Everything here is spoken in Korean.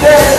네.